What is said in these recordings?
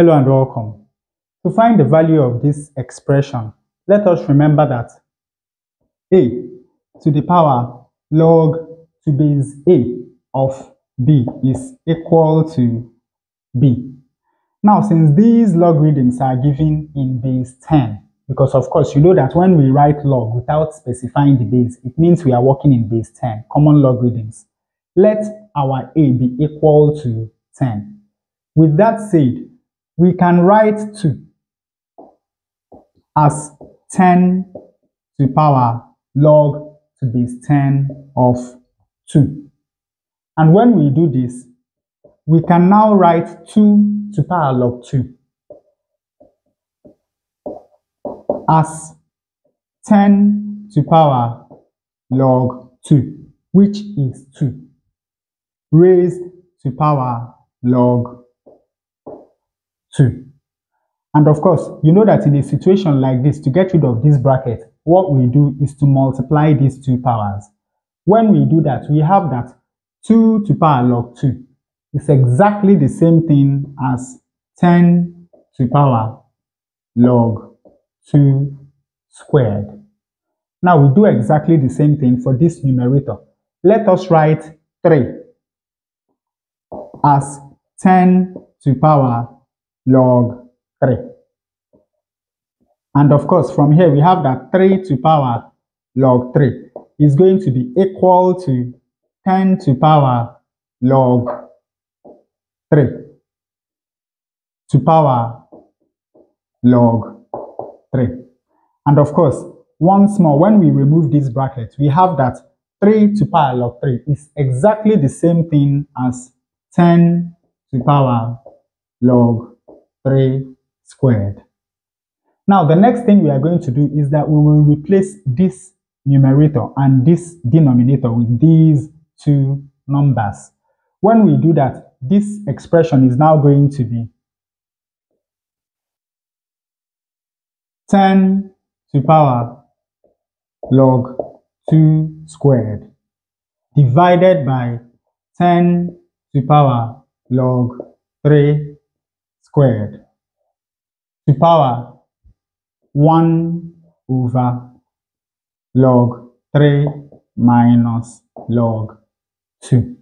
Hello and welcome. To find the value of this expression, let us remember that a to the power log to base a of b is equal to b. Now, since these logarithms are given in base 10, because of course you know that when we write log without specifying the base, it means we are working in base 10, common logarithms. Let our a be equal to 10. With that said, we can write 2 as 10 to power log to base 10 of 2. And when we do this, we can now write 2 to power log 2 as 10 to power log 2, which is 2, raised to power log 2. And of course, you know that in a situation like this, to get rid of this bracket, what we do is to multiply these two powers. When we do that, we have that 2 to power log 2 It's exactly the same thing as 10 to power log 2 squared. Now we do exactly the same thing for this numerator. Let us write 3 as 10 to power log 3. And of course, from here we have that 3 to power log 3 is going to be equal to 10 to power log 3 to power log 3. And of course, once more, when we remove this bracket, we have that 3 to power log 3 is exactly the same thing as 10 to power log 3 squared. Now, the next thing we are going to do is that we will replace this numerator and this denominator with these two numbers. When we do that, this expression is now going to be 10 to power log 2 squared divided by 10 to power log 3 squared to power 1 over log 3 minus log 2.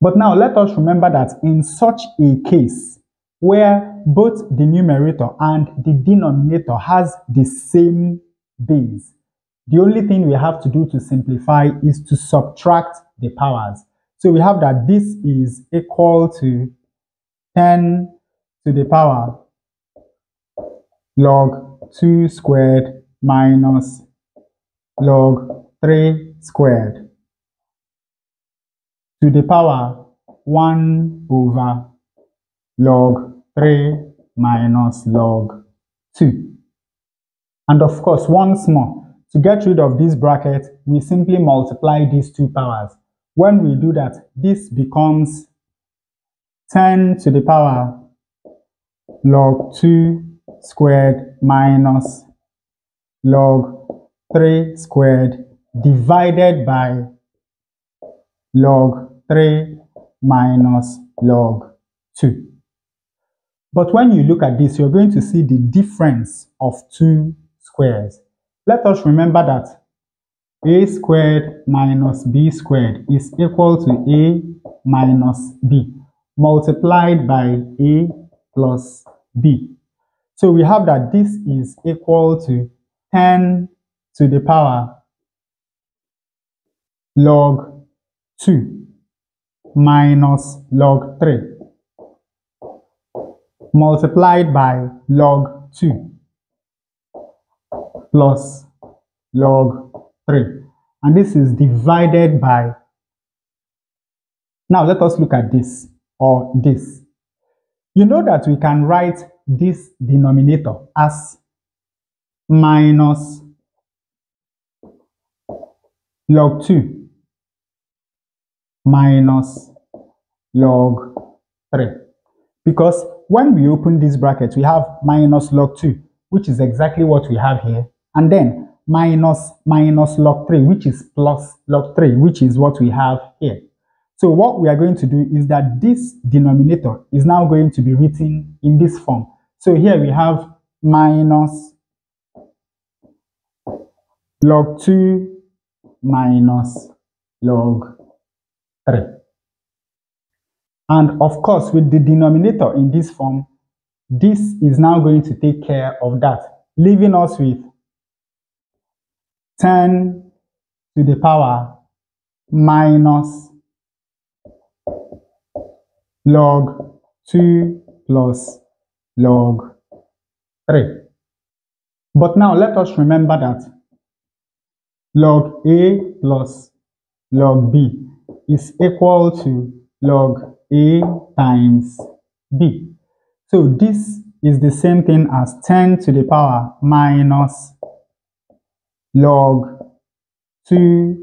But now let us remember that in such a case where both the numerator and the denominator has the same base, the only thing we have to do to simplify is to subtract the powers. So we have that this is equal to 10 to the power log 2 squared minus log 3 squared to the power 1 over log 3 minus log 2. And of course, once more, to get rid of this bracket, we simply multiply these two powers. When we do that, this becomes 10 to the power log 2 squared minus log 3 squared divided by log 3 minus log 2. But when you look at this, you're going to see the difference of two squares. Let us remember that a squared minus b squared is equal to a minus b multiplied by a plus b. So we have that this is equal to 10 to the power log 2 minus log 3 multiplied by log 2 plus log 3 and this is divided by now let us look at this or this you know that we can write this denominator as minus log 2 minus log 3 because when we open this bracket we have minus log 2 which is exactly what we have here and then minus minus log 3 which is plus log 3 which is what we have here So what we are going to do is that this denominator is now going to be written in this form. So here we have minus log 2 minus log 3. And of course, with the denominator in this form, this is now going to take care of that, leaving us with 10 to the power minus log 2 plus log 3. But now let us remember that log A plus log B is equal to log A times B. So this is the same thing as 10 to the power minus log 2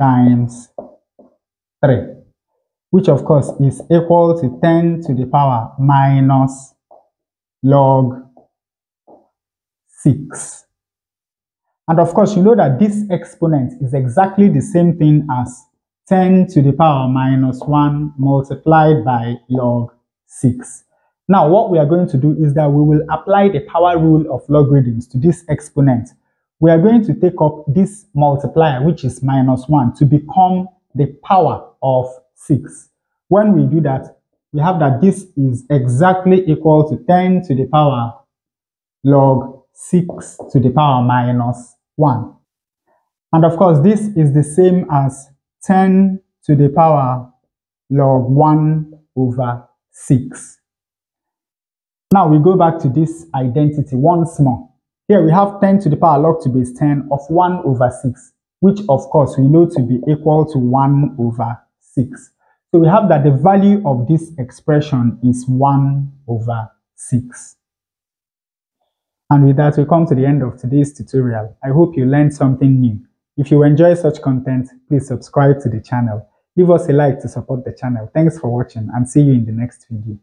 times 3, which of course is equal to 10 to the power minus log 6. And of course, you know that this exponent is exactly the same thing as 10 to the power minus 1 multiplied by log 6. Now, what we are going to do is that we will apply the power rule of logarithms to this exponent. We are going to take up this multiplier, which is minus 1, to become the power of 6. When we do that, we have that this is exactly equal to 10 to the power log 6 to the power minus 1. And of course, this is the same as 10 to the power log 1 over 6. Now we go back to this identity once more. Here we have 10 to the power log to base 10 of 1 over 6, which of course we know to be equal to 1 over 6. So we have that the value of this expression is 1 over 6. And with that, we come to the end of today's tutorial. I hope you learned something new. If you enjoy such content, please subscribe to the channel. Leave us a like to support the channel. Thanks for watching and see you in the next video.